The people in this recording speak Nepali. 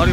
अरू